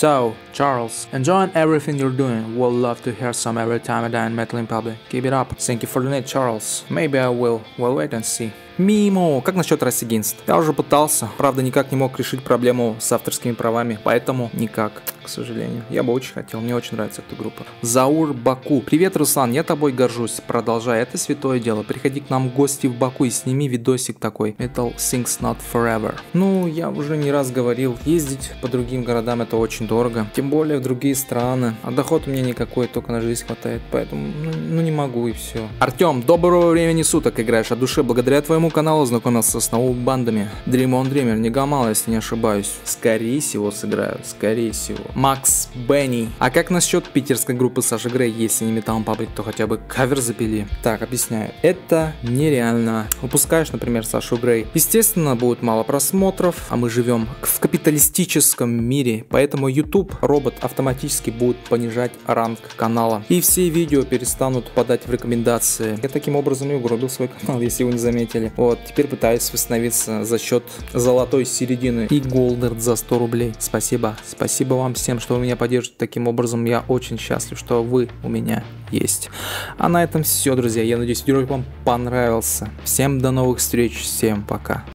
So, Charles, enjoying everything you're doing. Will love to hear some every time I die in Metal in Public. Keep it up. Thank you for the donate, Charles. Maybe I will. We'll wait and see. Мимо. Как насчет Рассигинст? Я уже пытался, правда никак не мог решить проблему с авторскими правами, поэтому никак, К сожалению. Я бы очень хотел, мне очень нравится эта группа. Заур Баку. Привет, Руслан, я тобой горжусь. Продолжай, это святое дело. Приходи к нам в гости в Баку и сними видосик такой. Metal Things Not Forever. Ну, я уже не раз говорил, ездить по другим городам это очень дорого. Тем более в другие страны. А доход у меня никакой, только на жизнь хватает. Поэтому, ну, ну не могу и все. Артем, доброго времени суток играешь от души. Благодаря твоему каналу знакомился с бандами. Dream on Dreamer, не гамал, если не ошибаюсь. Скорее всего сыграю, скорее всего. Макс Бенни. А как насчет питерской группы Саши Грей, если не Metal Public, то хотя бы кавер запили? Так, объясняю. Это нереально. Выпускаешь, например, Сашу Грей. Естественно, будет мало просмотров, а мы живем в капиталистическом мире, поэтому YouTube робот автоматически будет понижать ранг канала. И все видео перестанут подать в рекомендации. Я таким образом и угробил свой канал, если вы не заметили. Вот, теперь пытаюсь восстановиться за счет золотой середины и голдерд за 100 рублей. Спасибо. Спасибо вам всем, что вы меня поддержите таким образом. Я очень счастлив, что вы у меня есть. А на этом все, друзья. Я надеюсь, видеоролик вам понравился. Всем до новых встреч. Всем пока.